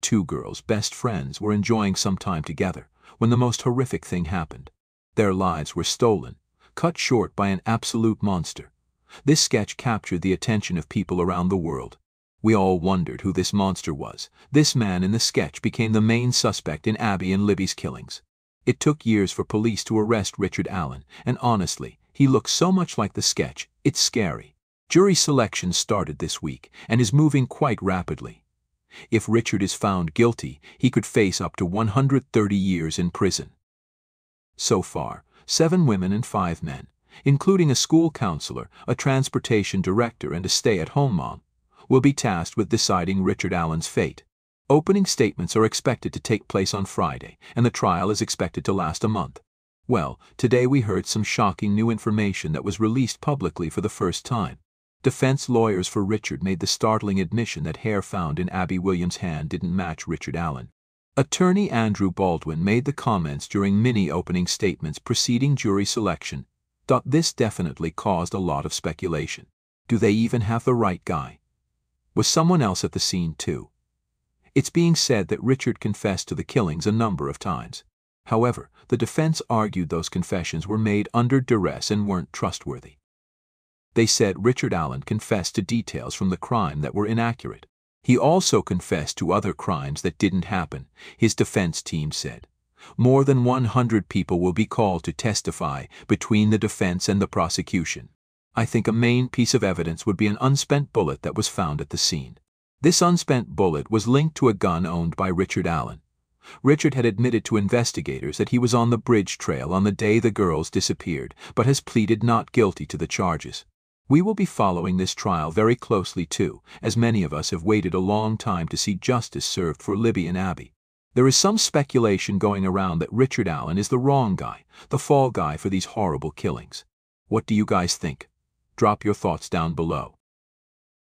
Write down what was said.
Two girls, best friends, were enjoying some time together when the most horrific thing happened. Their lives were stolen, cut short by an absolute monster. This sketch captured the attention of people around the world. We all wondered who this monster was. This man in the sketch became the main suspect in Abby and Libby's killings. It took years for police to arrest Richard Allen, and honestly, he looks so much like the sketch, it's scary. Jury selection started this week and is moving quite rapidly. If Richard is found guilty, he could face up to 130 years in prison. So far, seven women and five men, including a school counselor, a transportation director, and a stay-at-home mom, will be tasked with deciding Richard Allen's fate. Opening statements are expected to take place on Friday, and the trial is expected to last a month. Well, today we heard some shocking new information that was released publicly for the first time. Defense lawyers for Richard made the startling admission that hair found in Abby Williams' hand didn't match Richard Allen. Attorney Andrew Baldwin made the comments during many opening statements preceding jury selection. This definitely caused a lot of speculation. Do they even have the right guy? Was someone else at the scene too? It's being said that Richard confessed to the killings a number of times. However, the defense argued those confessions were made under duress and weren't trustworthy. They said Richard Allen confessed to details from the crime that were inaccurate. He also confessed to other crimes that didn't happen, his defense team said. More than 100 people will be called to testify between the defense and the prosecution. I think a main piece of evidence would be an unspent bullet that was found at the scene. This unspent bullet was linked to a gun owned by Richard Allen. Richard had admitted to investigators that he was on the bridge trail on the day the girls disappeared, but has pleaded not guilty to the charges. We will be following this trial very closely too, as many of us have waited a long time to see justice served for Libby and Abby. There is some speculation going around that Richard Allen is the wrong guy, the fall guy for these horrible killings. What do you guys think? Drop your thoughts down below.